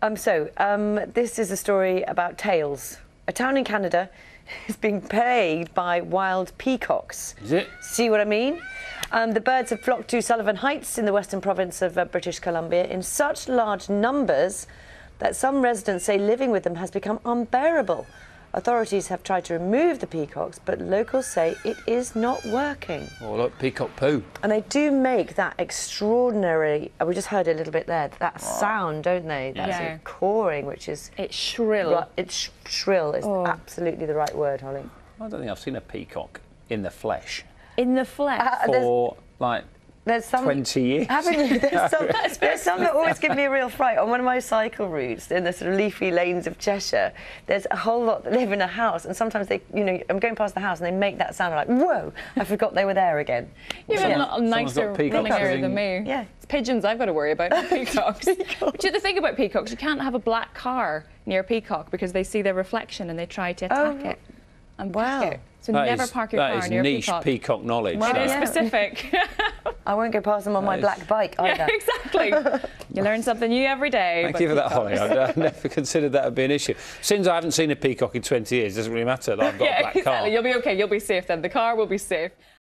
Um, so, um, this is a story about tails. A town in Canada is being plagued by wild peacocks. Is it? See what I mean? Um, the birds have flocked to Sullivan Heights in the western province of uh, British Columbia in such large numbers that some residents say living with them has become unbearable. Authorities have tried to remove the peacocks, but locals say it is not working. Oh, look, peacock poo. And they do make that extraordinary, uh, we just heard it a little bit there, that sound, don't they? That's Yeah. a cawing, which is, It's shrill. it's sh- shrill, is Oh. absolutely the right word, Holly. I don't think I've seen a peacock in the flesh In the flesh. Uh, for like There's some 20 years. Haven't you? There's some, there's some that always give me a real fright. On one of my cycle routes in the sort of leafy lanes of Cheshire, there's a whole lot that live in a house, and sometimes they, you know, I'm going past the house and they make that sound I'm like, whoa, I forgot they were there again. You have Yeah. a lot nicer running area than me. Yeah. It's pigeons I've got to worry about, not peacocks. But you the thing about peacocks, you can't have a black car near a peacock because they see their reflection and they try to attack Oh, it and wow. pick it. So That never is- park your that car is near niche a peacock. knowledge. Well, It is specific. I won't go past them on my black bike either. yeah, exactly. you learn something new every day. Thank you for that, Holly. I've uh, never considered that would be an issue. Since I haven't seen a peacock in 20 years, it doesn't really matter that I've got Yeah, a black car. exactly. You'll be okay. You'll be safe then. The car will be safe.